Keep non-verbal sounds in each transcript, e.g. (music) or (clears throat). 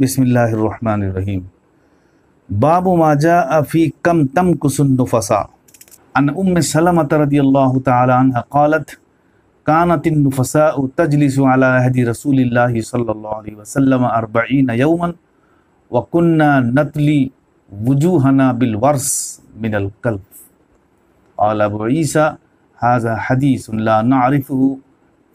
बसमीम बाब माजा अफ़ी कम तम कुसनफ़सा अन उम सलमत रदी अल्लाह तलत कानतनफ़सा तजलिस हदी रसूल सल्ला अरबीन यौमन वकुन्ना नतली वजूहना बिलवर्स मिनल कल्फ। अबू ईसा, हाजा हदीस ला नारिफ़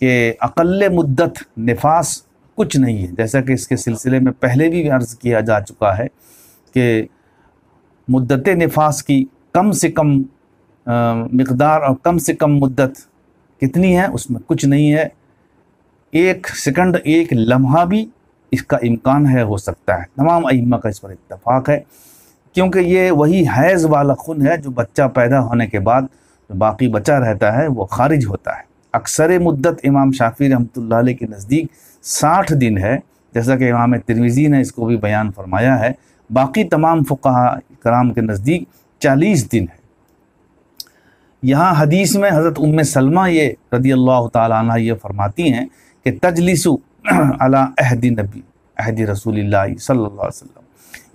कि अक़ल मुद्दत नफास कुछ नहीं है। जैसा कि इसके सिलसिले में पहले भी अर्ज़ किया जा चुका है कि मुद्दत नफास की कम से कम मकदार और कम से कम मुद्दत कितनी है, उसमें कुछ नहीं है। एक सेकंड, एक लम्हा भी इसका इम्कान है, हो सकता है। तमाम अइम्मा का इस पर इतफ़ाक़ है। क्योंकि ये वही हैज़ वाला खून है, जो बच्चा पैदा होने के बाद जो बाकी बचा रहता है, वो खारिज होता है। अक्सर मुद्दत इमाम शाफी रहमतुल्लाह के नज़दीक साठ दिन है, जैसा कि इमाम तिरमिज़ी ने इसको भी बयान फरमाया है। बाकी तमाम फ़ुका कराम के नज़दीक चालीस दिन है। यहाँ हदीस में हज़रत उम्म सलमा ये रदी अल्लाह ताला ये फरमाती हैं कि तजलिसु (clears throat) अला अहदी नबी, अहद रसूल वसल्लम।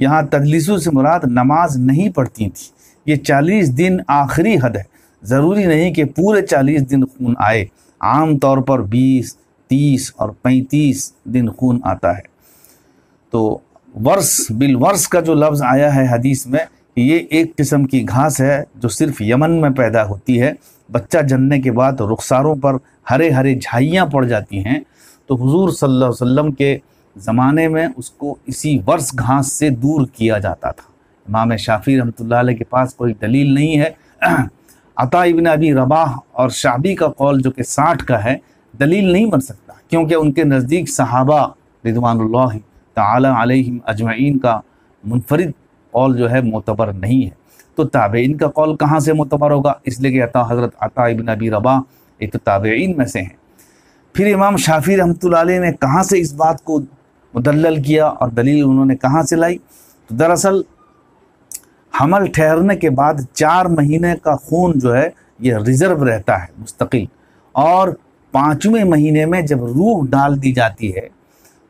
यहाँ तजलिसु से मुराद नमाज़ नहीं पढ़ती थी। ये चालीस दिन आखिरी हद है। ज़रूरी नहीं कि पूरे चालीस दिन खून आए। आम तौर पर बीस, तीस और पैंतीस दिन खून आता है। तो वर्ष, बिल वर्ष का जो लफ्ज़ आया है हदीस में ये एक किस्म की घास है जो सिर्फ़ यमन में पैदा होती है। बच्चा जनने के बाद रुखसारों पर हरे हरे झाइयाँ पड़ जाती हैं। तो हुजूर सल्लल्लाहु अलैहि वसल्लम के ज़माने में उसको इसी वर्ष घास से दूर किया जाता था। इमाम शाफी रहमतुल्लाह के पास कोई दलील नहीं है। अता इबन अबी रबाह और शाबी का कौल जो कि साठ का है, दलील नहीं बन सकता, क्योंकि उनके नज़दीक सहाबा रिदवान तम अजमैन का मुनफरद कौल जो है मोतबर नहीं है। तो ताबेइन का कौल कहाँ से मोतबर होगा? इसलिए कि अता हज़रत अता इबन अबी रबा एक तो ताबेइन में से हैं। फिर इमाम शाफी रहमत ने कहाँ से इस बात को मुदल किया और दलील उन्होंने कहाँ से लाई? तो दरअसल हमल ठहरने के बाद चार महीने का खून जो है, ये रिज़र्व रहता है, मुस्तकिल। और पाँचवें महीने में जब रूह डाल दी जाती है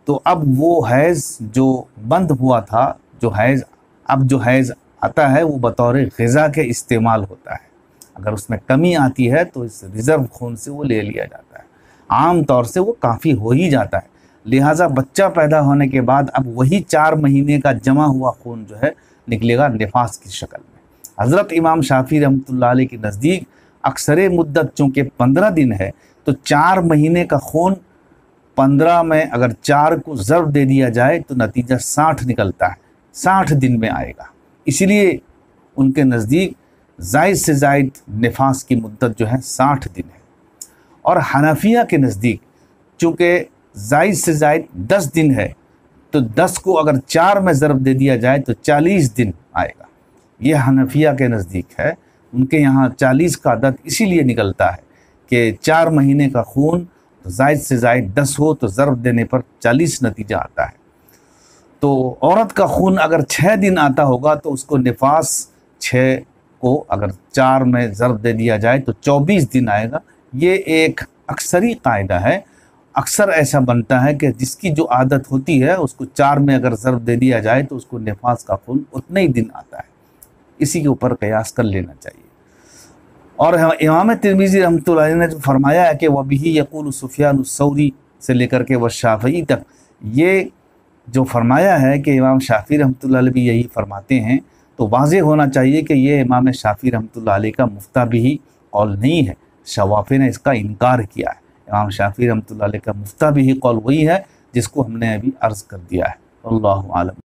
तो अब वो हैज़ जो बंद हुआ था, जो हैज़, अब जो हैज़ आता है, वो बतौर गज़ा के इस्तेमाल होता है। अगर उसमें कमी आती है तो इस रिज़र्व खून से वो ले लिया जाता है। आम तौर से वो काफ़ी हो ही जाता है। लिहाजा बच्चा पैदा होने के बाद अब वही चार महीने का जमा हुआ खून जो है निकलेगा नफास की शक्ल में। हज़रत इमाम शाफी रहमत के नज़दीक अक्सर मुद्दत चूँकि पंद्रह दिन है तो चार महीने का खून पंद्रह में अगर चार को ज़र्ब दे दिया जाए तो नतीजा साठ निकलता है। साठ दिन में आएगा। इसलिए उनके नज़दीक जायद से जायद नफास की मुद्दत जो है साठ दिन है। और हनफिया के नज़दीक चूँकि जायद से जायद दस दिन है तो दस को अगर चार में ज़रब दे दिया जाए तो चालीस दिन आएगा। ये हनफिया के नज़दीक है। उनके यहाँ चालीस का अदद इसीलिए निकलता है कि चार महीने का खून तो जायद से जायद दस हो तो ज़रब देने पर चालीस नतीजा आता है। तो औरत का खून अगर छः दिन आता होगा तो उसको नफास छः को अगर चार में ज़रब दे दिया जाए तो चौबीस दिन आएगा। ये एक अक्सरी कायदा है अक्सर ऐसा बनता है कि जिसकी जो आदत होती है, उसको चार में अगर ज़रब दे दिया जाए तो उसको नफास का खून उतने ही दिन आता है। इसी के ऊपर कयास कर लेना चाहिए। और इमाम तिरमीज़ी रहमत ने जो फरमाया है कि वह भी यकूल सुफियान सऊरी से लेकर के वह शाफ़ी तक, ये जो फरमाया है कि इमाम शाफ़ी रहमत भी यही फरमाते हैं तो वाज होना चाहिए कि ये इमाम शाफ़ी रहमत का मुफ्ता भी कौल नहीं है। शवाफ़ी ने इसका इनकार किया है। इमाम शाफ़ी रमत का मुफ्ता भी कौल वही है जिसको हमने अभी अर्ज़ कर दिया है। अल्लाह आलम।